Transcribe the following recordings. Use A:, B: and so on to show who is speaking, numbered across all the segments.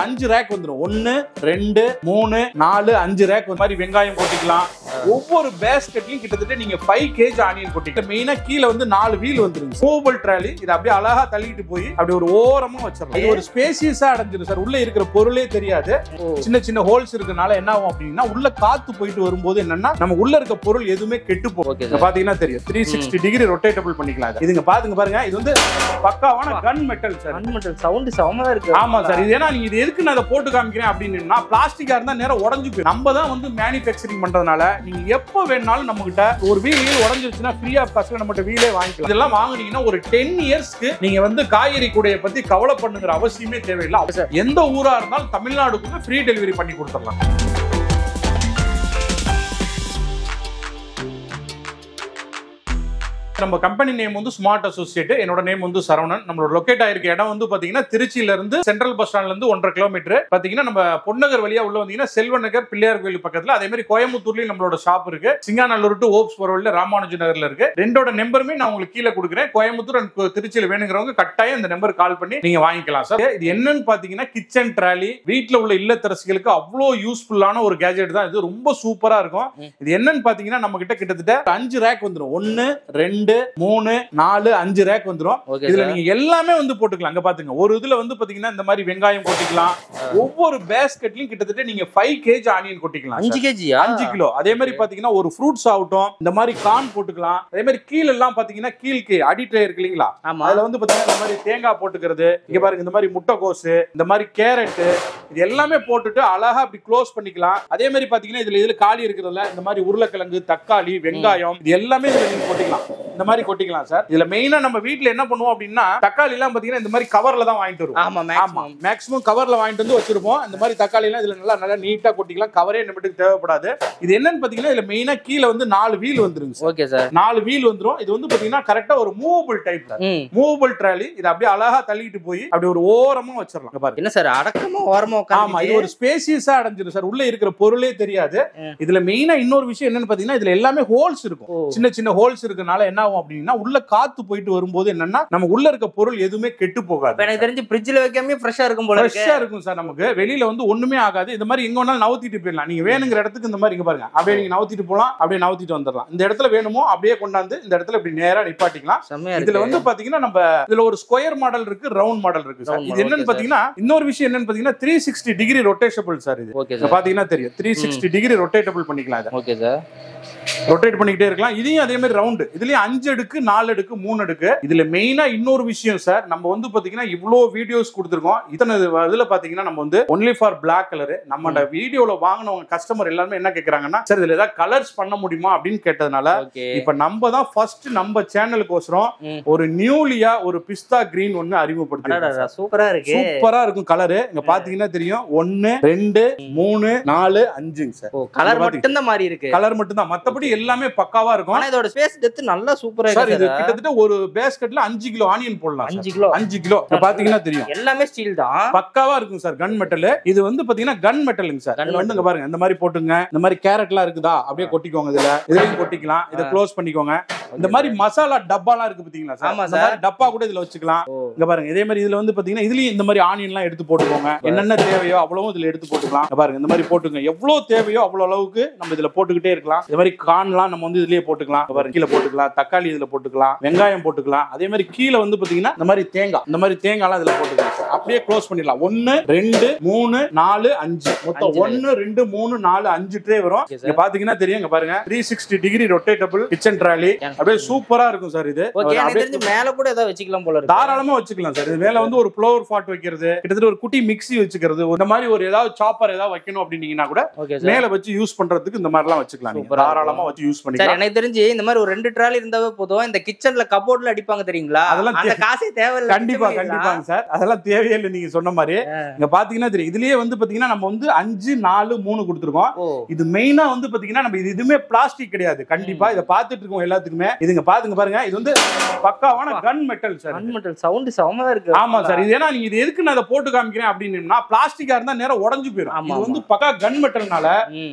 A: அஞ்சு ரேக் வந்துடும் ஒன்னு ரெண்டு மூணு நாலு அஞ்சு ரேக் மாதிரி வெங்காயம் போட்டுக்கலாம். ஒவ்வொரு பேஸ்கெட்லயும் கிட்டத்தட்ட நீங்க ஃபைவ் கேஜ் ஆனியன் போட்டிக்கலாம் மெயினா கீழே வந்து நாலு வீல் வந்துருங்க மூவபிள் ட்ராலி இது அப்படியே அழகா தள்ளிட்டு போய் அப்படி ஒரு ஓரமா வச்சிடலாம். இது ஒரு ஸ்பேசியஸா அடைஞ்சிடும் சார். உள்ள இருக்கிற பொருளே தெரியாது. சின்ன சின்ன ஹோல்ஸ் இருக்கனால என்ன ஆகும் அப்படின்னா உள்ள காத்து போயிட்டு வரும்போது என்னன்னா நம்ம உள்ள இருக்க பொருள் எதுவுமே கெட்டு போகும். பாத்தீங்கன்னா தெரியும். த்ரீ சிக்ஸ்டி டிகிரி ரொட்டேட்டபிள் பண்ணிக்கலாம் இதை. இதுங்க பாத்துங்க பாருங்க. இது வந்து பக்காவான கன் மெட்டல் சார்.
B: அன்மெட்டல் சவுண்ட் செமமா இருக்கு.
A: ஆமா சார். இது ஏன்னா நீங்க இது எதுக்கு நான் அதை போட்டு காமிக்கிறேன் அப்படின்னா பிளாஸ்டிக்கா இருந்தா நேரம் உடஞ்சு போயிடும். நம்ம தான் வந்து மேனுஃபேக்சரிங் பண்றதுனால நீங்கள் எப்போ வேணாலும் நம்மகிட்ட ஒரு வீல் உடஞ்சிருச்சுன்னா ஃப்ரீ ஆஃப் காஸ்ட்ல நம்மகிட்ட வீலே வாங்கிக்கலாம். இதெல்லாம் வாங்குனீங்கன்னா ஒரு டென் இயர்ஸ்க்கு நீங்கள் வந்து காய்கறி கூடையை பற்றி கவலை பண்ணுங்கிற அவசியமே தேவையில்லை. எந்த ஊராக இருந்தாலும் தமிழ்நாடுக்குள்ள ஃப்ரீ டெலிவரி பண்ணி கொடுத்துடலாம். நம்ம கம்பெனி நேம் வந்து ஸ்மார்ட் அசோசியேட் என்னோட நேம் வந்து சரவணன். நம்மளோட லொக்கேட் ஆயிருக்க. இடம் வந்து பாத்தீங்கன்னா திருச்சியில இருந்து சென்ட்ரல் பஸ் ஸ்டாண்ட்ல இருந்து ஒன்றரை கிலோமீட்டர் பாத்தீங்கன்னா நம்ம பொன்னகர் வழியா உள்ள வந்தீங்கன்னா செல்வ நகர் பிள்ளையார் கோயில் பக்கத்துல. அதே மாதிரி கோயம்புத்தூர்லயும் நம்மளோட ஷாப் இருக்கு. சிங்காநல்லூர் டு ஓப்ஸ் போற வழியில ராமானுஜ நகர்ல இருக்கு. ரெண்டோட நம்பருமே நான் உங்களுக்கு கீழே கொடுக்குறேன். கோயம்புத்தூர் கு- திருச்சியில வேணுங்கிறவங்க கட்டாயம் இந்த நம்பர் கால் பண்ணி நீங்க வாங்கிக்கலாம் சார் இது என்னன்னு பாத்தீங்கன்னா கிச்சன் ட்ராலி வீட்ல உள்ள இல்லத்தரசிகளுக்கு அவ்வளோ யூஸ்ஃபுல்லான ஒரு கேஜெட் தான். இது ரொம்ப சூப்பரா இருக்கும். இது என்னன்னு பாத்தீங்கன்னா நம்ம கிட்ட கிட்டத்தட்ட அஞ்சு ரேக் வந்துரும். ஒன்னு ரெண்டு மூணு நாலு அஞ்சு ரேக் வந்துரும்.
B: ஓகே
A: இதுல நீங்க எல்லாமே வந்து போட்டுக்கலாம். அங்க பாத்துங்க ஒரு இதுல வந்து பாத்தீங்கன்னா இந்த மாதிரி வெங்காயம் கொட்டிக்கலாம். ஒவ்வொரு பேஸ்கெட்லயும் கிட்டத்தட்ட நீங்க ஃபைவ் கேஜ் ஆனியன் கொட்டிக்கலாம்
B: அஞ்சு. கேஜியா
A: அஞ்சு கிலோ. அதே மாதிரி பாத்தீங்கன்னா ஒரு ஃப்ரூட்ஸ் ஆகட்டும் இந்த மாதிரி கார்ன் போட்டுக்கலாம். அதே மாதிரி கீழ எல்லாம் பாத்தீங்கன்னா கீழ்க்கு அடி ட்ரே இருக்கு இல்லைங்களா? அதுல வந்து பாத்தீங்கன்னா இந்த மாதிரி தேங்காய் போட்டுக்கிறது இங்க பாருங்க இந்த மாதிரி முட்டைக்கோசு இந்த மாதிரி கேரட் இது எல்லாமே போட்டுட்டு அழகா அப்படி க்ளோஸ் பண்ணிக்கலாம். அதே மாதிரி பாத்தீங்கன்னா இதுல இதுல காலி இருக்கிறதுல இந்த மாதிரி உருளைக்கிழங்கு தக்காளி வெங்காயம் இது எல்லாமே இதுல நீங்க கொட்டிக்கலாம் இந்த மாதிரி கொட்டிக்கலாம் சார். இதுல மெயினா நம்ம வீட்ல என்ன பண்ணுவோம் அப்படின்னா தக்காளி எல்லாம் பாத்தீங்கன்னா இந்த மாதிரி கவர்ல தான் வாங்கிட்டு வருவோம்.
B: ஆமா
A: ஆமா
B: மேக்ஸிமம்
A: கவர்ல வாங்கிட்டு வந்து வச்சிருப்போம். இந்த மாதிரி தக்காளி எல்லாம் இதுல நல்லா நல்லா நீட்டா கொட்டிக்கலாம். கவரே நம்மட்டுக்கு தேவைப்படாது. இது என்னன்னு பாத்தீங்கன்னா இதுல மெயினா கீழ வந்து நாலு வீல் வந்துருங்க
B: ஓகே சார்
A: நாலு வீல் வந்துரும். இது வந்து பாத்தீங்கன்னா கரெக்டா ஒரு மூவபிள் டைப் மூவபிள் ட்ராலி இது அப்படியே அழகா தள்ளிட்டு போய் அப்படி ஒரு ஓரமா வச்சிடலாம். பாருங்க.
B: என்ன சார் அடக்கமா ஓரமா
A: ஆமா இது ஒரு ஸ்பேசியஸா அடைஞ்சிரும் சார். உள்ள இருக்கிற பொருளே தெரியாது. இதுல மெயினா இன்னொரு விஷயம் என்னன்னு பாத்தீங்கன்னா இதுல எல்லாமே ஹோல்ஸ் இருக்கும். சின்ன சின்ன ஹோல்ஸ் இருக்கனால என்ன ஆகும் அப்படின்னா உள்ள காத்து போயிட்டு வரும்போது என்னன்னா நம்ம உள்ள இருக்க பொருள் எதுவுமே கெட்டு போகாது
B: எனக்கு தெரிஞ்சு ஃப்ரிட்ஜ்ல வைக்காம ஃப்ரெஷ்ஷா இருக்கும் போல
A: ஃப்ரெஷ்ஷா இருக்கும் சார் நமக்கு. வெளியில வந்து ஒண்ணுமே ஆகாது. இந்த மாதிரி எங்க வேணாலும் நவுத்திட்டு போயிடலாம். நீங்க வேணுங்கிற இடத்துக்கு இந்த மாதிரி இங்க பாருங்க. அப்படியே நீங்க நவுத்திட்டு போலாம் அப்படியே நவுத்திட்டு வந்துடலாம். இந்த இடத்துல வேணுமோ அப்படியே கொண்டாந்து இந்த இடத்துல இப்படி நேரா நிப்பாட்டிக்கலாம். இதுல வந்து பாத்தீங்கன்னா நம்ம இதுல ஒரு ஸ்கொயர் மாடல் இருக்கு ரவுண்ட் மாடல் இருக்கு சார். இது என்னன்னு பாத்தீங்கன்னா இன்னொரு விஷயம் என்னன்னு பாத்தீங்கன்னா three sixty degree rotatable sir இது. பாத்தீங்கன்னா தெரியும். த்ரீ சிக்ஸ்டி டிகிரி ரொட்டேட்டபிள் பண்ணிக்கலாம்
B: ஓகே சார்.
A: ரொட்டேட் பண்ணிக்கிட்டே இருக்கலாம். இதையும் அதே மாதிரி ரவுண்டு இதுலயும் அஞ்சு அடுக்கு நாலு அடுக்கு மூணு அடுக்கு. இதுல மெயினா இன்னொரு விஷயம் சார் நம்ம வந்து பாத்தீங்கன்னா இவ்வளோ வீடியோஸ் கொடுத்துருக்கோம். இத்தனை இது- இதுல பாத்தீங்கன்னா நம்ம வந்து ஒன்லி ஃபார் பிளாக் கலர் நம்ம வீடியோல வாங்கினவங்க கஸ்டமர் எல்லாருமே என்ன கேக்குறாங்கன்னா சார் இதுல ஏதாவது கலர்ஸ் பண்ண முடியுமா? அப்படின்னு கேட்டதுனால இப்ப நம்ம தான் ஃபர்ஸ்ட் நம்ம சேனலுக்கோசரம்
B: ம்.
A: ஒரு நியூலியா ஒரு பிஸ்தா கிரீன் ஒன்னு அறிமுகப்படுத்தி
B: சூப்பரா இருக்கு.
A: சூப்பரா இருக்கும் கலரு இங்க பாத்தீங்கன்னா தெரியும். ஒன்னு ரெண்டு மூணு நாலு அஞ்சுங்க சார்
B: கலர் மட்டும் தான் மாறி இருக்கு.
A: கலர் மட்டும் தான் மத்தபடி எல்லாமே பக்காவா இருக்கும்.
B: ஆனா இதோட ஸ்பேஸ் டெப்த் நல்லா சூப்பரா
A: சார் இது
B: இருக்கு சார்.
A: கிட்டத்தட்ட ஒரு பேஸ்கெட்ல அஞ்சு கிலோ ஆனியன் போடலாம்
B: அஞ்சு
A: சார்.
B: கிலோ.
A: அஞ்சு கிலோ. பாத்தீங்கன்னா தெரியும்.
B: எல்லாமே ஸ்டீல் தான்.
A: பக்காவா இருக்கும் சார் கன் மெட்டல் இது வந்து பாத்தீங்கன்னா கன் மெட்டலுங்க சார்
B: Gun
A: இது வந்து இங்க பாருங்க இந்த மாதிரி போட்டுங்க. இந்த மாதிரி கேரட் எல்லாம் இருக்குதா? அப்படியே கொட்டிக்கோங்க இதுல. இதுலயும் கொட்டிக்கலாம். இதை க்ளோஸ் பண்ணிக்கோங்க. இந்த மாதிரி மசாலா டப்பாலாம் இருக்கு பாத்தீங்களா சார் மாதிரி டப்பா கூட இதுல வச்சுக்கலாம். இங்க பாருங்க இதே மாதிரி இதுல வந்து பாத்தீங்கன்னா இதுலயும் இந்த மாதிரி ஆனியன் எல்லாம் எடுத்து போட்டுக்கோங்க. என்னென்ன தேவையோ அவ்வளவும் இதுல எடுத்து போட்டுக்கலாம். பாருங்க இந்த மாதிரி போட்டுங்க. எவ்வளவு தேவையோ அவ்வளவு அளவுக்கு நம்ம இதுல போட்டுக்கிட்டே இருக்கலாம். இந்த மாதிரி கான்லாம் நம்ம வந்து இதுலயே போட்டுக்கலாம். கீழே போட்டுக்கலாம் தக்காளி இதுல போட்டுக்கலாம் வெங்காயம் போட்டுக்கலாம். அதே மாதிரி கீழே வந்து பாத்தீங்கன்னா இந்த மாதிரி தேங்காய் இந்த மாதிரி தேங்காய்லாம் இதுல போட்டுக்கலாம். அப்படியே க்ளோஸ் பண்ணிடலாம். ஒன்னு ரெண்டு மூணு நாலு அஞ்சு. மொத்தம் ஒன்னு ரெண்டு மூணு நாலு அஞ்சு ட்ரே வரும். இங்க பாத்தீங்கன்னா தெரியும் இங்க பாருங்க. Three sixty degree rotatable kitchen trolley அப்படியே சூப்பரா இருக்கும் சார் இது.
B: மேல கூட ஏதாவது வச்சுக்கலாம் போல
A: தாராளமா வச்சுக்கலாம் சார். இது மேல வந்து ஒரு ஃப்ளவர் ஃபாட் வைக்கிறது கிட்டத்தட்ட ஒரு குட்டி மிக்ஸி வச்சுக்கிறது இந்த மாதிரி ஒரு ஏதாவது சாப்பர் ஏதாவது வைக்கணும் அப்படின்னீங்கன்னா கூட மேல வச்சு யூஸ் பண்றதுக்கு இந்த மாதிரிலாம் வச்சுக்கலாம் நீங்க. தாராளமா வச்சு யூஸ் பண்ணிக்கலாம்.
B: எனக்கு தெரிஞ்சு இந்த மாதிரி ஒரு ரெண்டு ட்ராலி இருந்தாவே போதும். இந்த கிச்சன்ல கபோர்ட்ல அடிப்பாங்க தெரியுங்களா?
A: அதெல்லாம்
B: அந்த காசே தேவையில்ல.
A: கண்டிப்பா கண்டிப்பாங்க சார். அதெல்லாம் தேவையே இல்லை நீங்க சொன்ன மாதிரி. இங்க பாத்தீங்கன்னா தெரியும். இதுலயே வந்து பாத்தீங்கன்னா நம்ம வந்து அஞ்சு நாலு மூணு கொடுத்துருக்கோம். இது மெயினா வந்து பாத்தீங்கன்னா நம்ம இது எதுவுமே பிளாஸ்டிக் கிடையாது. கண்டிப்பா இதை பார்த்துட்டு இருக்கோம் எல்லாத்துக்குமே. இதுங்க பாத்துங்க பாருங்க. இது வந்து பக்காவான கன் மெட்டல் சார்
B: அன்மெட்டல் சவுண்ட் செமமா இருக்கு.
A: ஆமா சார். இது ஏன்னா நீங்க இது எதுக்கு நான் அதை போட்டு காமிக்கிறேன் அப்படின்னா பிளாஸ்டிக்கா இருந்தா நேரம் உடஞ்சு போயிடும் இது வந்து பக்கா கன் மெட்டல்னால.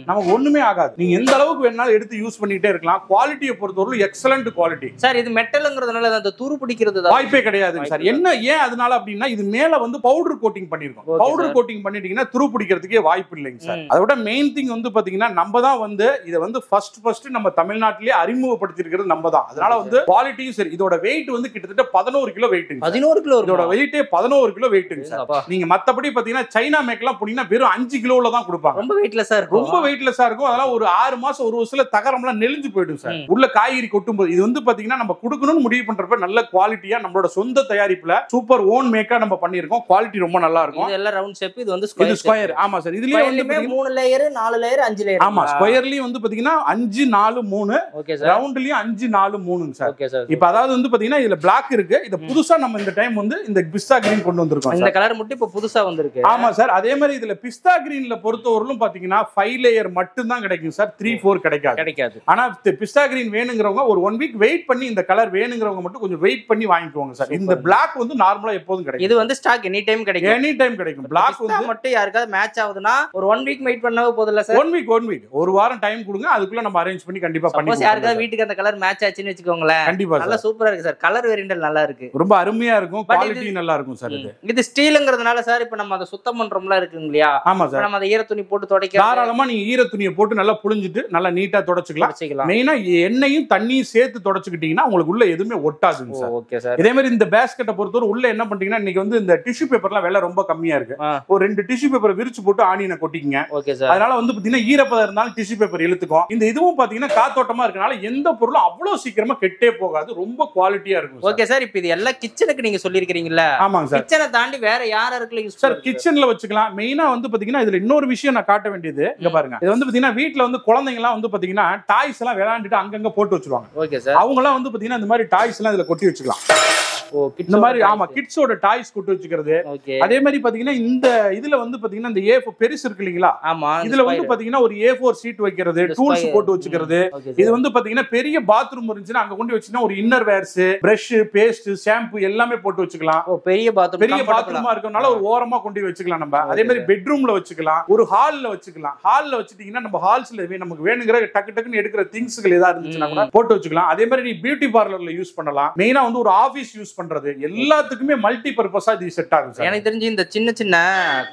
A: நமக்கு ஒண்ணுமே ஆகாது. நீங்க எந்த அளவுக்கு வேணாலும் எடுத்து யூஸ் பண்ணிட்டே இருக்கலாம். குவாலிட்டியை பொறுத்தவரை எக்ஸலண்ட் குவாலிட்டி
B: சார் இது மெட்டலுங்கிறதுனால அந்த துரு பிடிக்கிறது.
A: வாய்ப்பே கிடையாதுங்க சார். என்ன ஏன் அதனால அப்படின்னா இது மேல வந்து பவுடர் கோட்டிங் பண்ணிருக்கோம் பவுடர். கோட்டிங் பண்ணிட்டீங்கன்னா துரு பிடிக்கிறதுக்கே வாய்ப்பு இல்லைங்க சார். அதை விட மெயின் திங் வந்து பாத்தீங்கன்னா நம்ம தான் வந்து இதை வந்து ஃபர்ஸ்ட் ஃபர்ஸ்ட் நம்ம தமிழ்நாட்டிலேயே அறிமுகப்படுத்தி இருக்கிறது நம்ம தான். அதனால வந்து குவாலிட்டியும் சரி இதோட வெயிட் வந்து கிட்டத்தட்ட பதினோரு கிலோ வெயிட்டுங்க
B: பதினோரு கிலோ
A: இதோட வெயிட்டே பதினோரு கிலோ வெயிட்டுங்க சார். நீங்க மத்தபடி பாத்தீங்கன்னா சைனா மேக்லாம் போனீங்கன்னா வெறும் அஞ்சு கிலோல தான் கொடுப்பாங்க.
B: ரொம்ப வெயிட்லெஸ்ஸா இருக்கும்.
A: ரொம்ப வெயிட்லெஸ்ஸா இருக்கும். அதெல்லாம் ஒரு ஆறு மாசம் ஒரு வருஷத்துல தகரம்லாம் நெளிஞ்சு போயிடும் சார். உள்ள காய்கறி கொட்டும் போது இது வந்து பாத்தீங்கன்னா நம்ம கொடுக்கணும்னு முடிவு பண்றப்ப நல்ல குவாலிட்டியா நம்மளோட சொந்த தயாரிப்புல சூப்பர் ஓன் மேக்கா நம்ம பண்ணிருக்கோம் குவாலிட்டி ரொம்ப நல்லா இருக்கும்
B: எல்லாம் ரவுண்ட் ஷேப் இது வந்து ஸ்கொயர்
A: ஸ்கொயர் ஆமா சார். இதுலயே வந்து
B: மூணு லேயர் நாலு லேயர் அஞ்சு லேயர்
A: ஆமா ஸ்கொயர்லயும் வந்து பாத்தீங்கன்னா அஞ்சு நாலு மூணு ரவுண்ட்லயும் அஞ்சு நாலு மூணுங்க சார். இப்ப அதாவது வந்து பாத்தீங்கன்னா இதுல பிளாக் இருக்கு. இத புதுசா நம்ம இந்த டைம் வந்து இந்த பிஸ்தா கிரீன் கொண்டு வந்திருக்கோம்
B: இந்த கலர் மட்டும் இப்ப புதுசா வந்திருக்கு.
A: ஆமா சார். அதே மாதிரி இதுல பிஸ்தா கிரீன்ல பொறுத்தவரையிலும் பாத்தீங்கன்னா ஃபைவ் லேயர் மட்டும் தான் கிடைக்கும் சார். த்ரீ ஃபோர் கிடைக்காது.
B: கிடைக்காது.
A: ஆனா பிஸ்தா கிரீன் வேணுங்கிறவங்க ஒரு ஒன் வீக் வெயிட் பண்ணி இந்த கலர் வேணுங்கிறவங்க மட்டும் கொஞ்சம் வெயிட் பண்ணி வாங்கிக்குவாங்க சார். இந்த. பிளாக் வந்து நார்மலா எப்போதும் கிடைக்கும்.
B: இது வந்து ஸ்டாக் எனி டைம் கிடைக்கும்.
A: எனி டைம் கிடைக்கும் பிளாக் வந்து
B: மட்டும் யாருக்காவது மேட்ச் ஆகுதுன்னா ஒரு ஒன் வீக் வெயிட் பண்ணவே போதில்ல sir?
A: One week one week ஒரு வாரம் டைம் கொடுங்க அதுக்குள்ள நம்ம அரேஞ்ச் பண்ணி கண்டிப்பா பண்ணி
B: யாருக்காவது. வீட்டுக்கு அந்த கலர் மேட்ச் ஆச்சுன்னு வச்சுக்கோங்களேன்.
A: கண்டிப்பா
B: நல்லா சூப்பரா இருக்கு சார். கலர் வேரியண்டல் நல்லா இருக்கு.
A: ரொம்ப அருமையா இருக்கும். குவாலிட்டி நல்லா இருக்கும் சார் இது.
B: இது ஸ்டீலுங்கிறதுனால சார் இப்ப நம்ம அதை சுத்தம் பண்றோம்ல இருக்குங்க இல்லையா
A: ஆமா சார்.
B: நம்ம அதை ஈர துணி போட்டு துடைக்க
A: தாராளமா நீங்க ஈர துணியை போட்டு நல்லா புழிஞ்சிட்டு நல்லா நீட்டா தொடச்சுக்கலாம். மெயினா எண்ணெயும் தண்ணியும் சேர்த்து தொடச்சுக்கிட்டீங்கன்னா உங்களுக்கு உள்ள எதுவுமே ஒட்டாதுங்க சார்.
B: ஓகே சார்
A: இதே மாதிரி இந்த பேஸ்கெட்டை பொறுத்தவரை உள்ள என்ன பண்றீங்கன்னா இன்னைக்கு வந்து இந்த டிஷ்யூ பேப்பர்லாம் விலை ரொம்ப கம்மியா இருக்கு. ஒரு ரெண்டு டிஷ்யூ பேப்பரை விரிச்சு போட்டு ஆனியனை கொட்டிக்கங்க.
B: ஓகே சார்
A: அதனால வந்து பாத்தீங்கன்னா ஈரப்பதம் இருந்தாலும் டிஷ்யூ பேப்பர் இழுத்துக்கும். இந்த இதுவும் பாத்தீங்கன்னா காத்தோட்டமா இருக்கனால எந்த பொருளும் அவ்வளவு சீக்கிரமா கெட்டே போகாது. ரொம்ப குவாலிட்டியா இருக்கும்.
B: Okay sir. இப்போ இது எல்லாம் கிச்சனுக்கு நீங்க சொல்லிருக்கீங்கல்ல
A: ஆமாங்க சார்.
B: கிச்சனை தாண்டி வேற யார் யூஸ்
A: சார் கிச்சன்ல வச்சுக்கலாம். மெயினா வந்து பாத்தீங்கன்னா இதுல இன்னொரு விஷயம் நான் காட்ட வேண்டியது இங்க. பாருங்க. இது வந்து பாத்தீங்கன்னா வீட்ல வந்து குழந்தைங்க எல்லாம் வந்து பாத்தீங்கன்னா டாய்ஸ் எல்லாம் விளையாண்டுட்டு அங்கங்க போட்டு வச்சிருவாங்க.
B: Okay sir.
A: அவங்க எல்லாம் வந்து பாத்தீங்கன்னா இந்த மாதிரி டாய்ஸ் எல்லாம் இதுல கொட்டி வச்சுக்கலாம். இந்த மாதிரி ஆமா கிட்ஸோட டாய்ஸ் கொட்டி வச்சுக்கிறது. அதே மாதிரி பாத்தீங்கன்னா இந்த இதுல வந்து பாத்தீங்கன்னா இந்த ஏ பெருசு இருக்கு இல்லைங்களா?
B: ஆமா
A: இதுல வந்து. பாத்தீங்கன்னா ஒரு ஏ ஃபோர் சீட் வைக்கிறது டூல்ஸ். போட்டு வச்சுக்கிறது. இது. வந்து பாத்தீங்கன்னா பெரிய பாத்ரூம் இருந்துச்சுன்னா அங்க கொண்டு வச்சுன்னா ஒரு inner wears brush paste shampoo எல்லாமே போட்டு வச்சுக்கலாம்.
B: பெரிய பாத்ரூம்
A: பெரிய பாத்ரூமா இருக்கறனால ஒரு ஓரமா கொண்டு வச்சுக்கலாம் நம்ம. அதே மாதிரி பெட்ரூம்ல வச்சுக்கலாம். ஒரு ஹால்ல வச்சுக்கலாம். ஹால்ல வச்சுட்டீங்கன்னா நம்ம ஹால்ஸ்ல நமக்கு வேணுங்கிற டக்கு டக்குன்னு எடுக்கிற திங்ஸ்கள் ஏதா இருந்துச்சுன்னா கூட போட்டு வச்சுக்கலாம். அதே மாதிரி நீ பியூட்டி பார்லர்ல யூஸ் பண்ணலாம். மெயினா வந்து ஒரு ஆபீஸ் யூஸ் பண்றது? எல்லாத்துக்குமே மல்டி பர்பஸா இது செட் ஆகும் சார்.
B: எனக்கு தெரிஞ்சு இந்த சின்ன சின்ன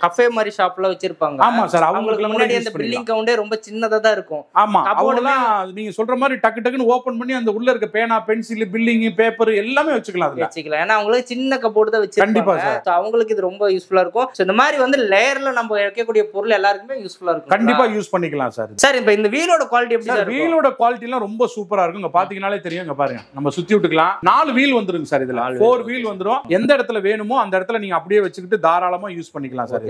B: கஃபே மாதிரி ஷாப்ல வச்சிருப்பாங்க.
A: ஆமா சார்
B: அவங்களுக்கு முன்னாடி அந்த பில்டிங் கவுண்டே ரொம்ப சின்னதா தான் இருக்கும்.
A: ஆமா அவங்கலாம் நீங்க சொல்ற மாதிரி டக்கு டக்குன்னு ஓபன் பண்ணி அந்த உள்ள இருக்க பேனா பென்சில் பில்லிங் பேப்பர் எல்லாமே வச்சுக்கலாம் அதுல.
B: வச்சுக்கலாம். ஏன்னா அவங்களுக்கு சின்ன கப்போர்டு தான்
A: கண்டிப்பா
B: வச்சிருப்பாங்க அவங்களுக்கு இது ரொம்ப யூஸ்ஃபுல்லா இருக்கும். இந்த மாதிரி வந்து லேயர்ல நம்ம வைக்கக்கூடிய பொருள் எல்லாருக்குமே யூஸ்ஃபுல்லா இருக்கும்
A: கண்டிப்பா யூஸ் பண்ணிக்கலாம் சார்.
B: சார் இப்போ இந்த வீலோட குவாலிட்டி எப்படி
A: சார்? வீலோட குவாலிட்டி எல்லாம் ரொம்ப சூப்பரா இருக்கும். இங்க பாத்தீங்கனாலே தெரியும். இங்க பாருங்க. நம்ம சுத்தி விட்டுக்கலாம். நாலு வீல் வந்துருங்க சார் இதுல. ஃபோர் வீல் வந்துரும். எந்த இடத்துல வேணுமோ அந்த இடத்துல நீங்க அப்படியே வச்சுக்கிட்டு தாராளமா யூஸ் பண்ணிக்கலாம் சார்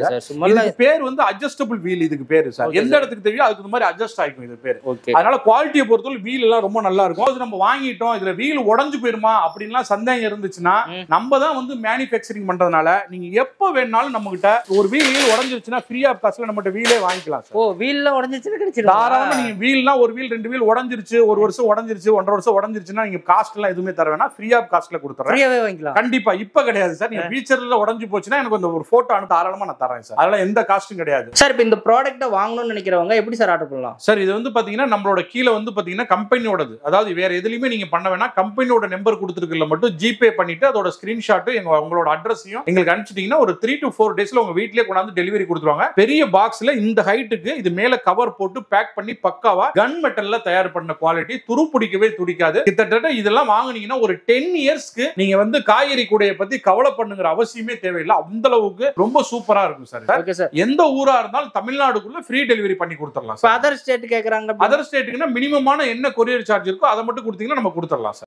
A: இதுக்கு பேர் வந்து அட்ஜஸ்டபிள் வீல் இதுக்கு பேரு சார். எந்த. இடத்துக்கு தெரியும் அதுக்கு மாதிரி அட்ஜஸ்ட் ஆயிக்கும் இது பேர். அதனால குவாலிட்டியை பொறுத்தவரை வீல் எல்லாம் ரொம்ப நல்லா இருக்கும். அது நம்ம வாங்கிட்டோம் இதுல வீல் உடஞ்சு போயிருமா அப்படின்லாம் சந்தேகம் இருந்துச்சுன்னா. நம்ம தான் வந்து மேனுஃபேக்சரிங் பண்றதுனால நீங்க எப்ப வேணாலும் நம்ம கிட்ட ஒரு வீல் வீல் உடஞ்சிருச்சுன்னா ஃப்ரீ ஆஃப் காஸ்ட்ல நம்மகிட்ட வீலே வாங்கிக்கலாம் சார்.
B: ஓ வீல்ல உடஞ்சிச்சுன்னு கிடைச்சிடும்
A: தாராளமா நீங்க வீல்னா ஒரு வீல் ரெண்டு வீல் உடஞ்சிருச்சு ஒரு வருஷம் உடஞ்சிருச்சு ஒன்றரை வருஷம் உடஞ்சிருச்சுன்னா நீங்க காஸ்ட் எல்லாம் எதுவுமே தர வேணாம். ஃப்ரீ ஆஃப் காஸ்ட்ல கொடுத்துறேன்.
B: ஃப்ரீயாவே வாங்கிக்கலாம்.
A: கண்டிப்பா இப்ப கிடையாது சார். நீங்க ஃபீச்சர்ல உடஞ்சு போச்சுன்னா எனக்கு அந்த ஒரு போட்டோ அனுப்பி தாராளமா நான் தரேன் சார். அதெல்லாம் எந்த காஸ்டும் கிடையாது.
B: சார் இப்போ இந்த ப்ராடக்ட்டை வாங்கணும்னு நினைக்கிறவங்க எப்படி சார் ஆர்டர் பண்ணலாம்?
A: சார் இது வந்து பாத்தீங்கன்னா நம்மளோட கீழே வந்து பாத்தீங்கன்னா கம்பெனியோடது அதாவது வேற எதுலயுமே நீங்க பண்ண வேணாம். கம்பெனியோட நம்பர் கொடுத்துருக்கல மட்டும் ஜிபே பண்ணிட்டு அதோட ஸ்கிரீன்ஷாட் எங்க உங்களோட அட்ரஸையும் எங்களுக்கு அனுப்பிச்சிட்டீங்கன்னா ஒரு த்ரீ டு ஃபோர் டேஸ்ல உங்க வீட்லயே கொண்டாந்து டெலிவரி கொடுத்துருவாங்க. பெரிய பாக்ஸ்ல இந்த ஹைட்டுக்கு இது மேல கவர் போட்டு பேக் பண்ணி பக்காவா கன் மெட்டல்ல தயார் பண்ண குவாலிட்டி துரு பிடிக்கவே துடிக்காது. கிட்டத்தட்ட இதெல்லாம் வாங்குனீங்கன்னா ஒரு டென் இயர்ஸ்க்கு நீங்க வந்து காய்கறி கூடைய பத்தி கவலை பண்ணுங்கிற அவசியமே தேவையில்லை. அந்த அளவுக்கு ரொம்ப சூப்பரா இருக்கும் சார். எந்த ஊரா இருந்தாலும் தமிழ்நாடுக்குள்ள ஃப்ரீ டெலிவரி பண்ணி கொடுத்துடலாம்
B: அதர் ஸ்டேட் கேட்குறாங்க
A: அதர் ஸ்டேட்டுக்குன்னா மினிமமான என்ன கொரியர் சார்ஜ் இருக்கோ அதை மட்டும் கொடுத்தீங்கன்னா நம்ம கொடுத்துடலாம் சார்.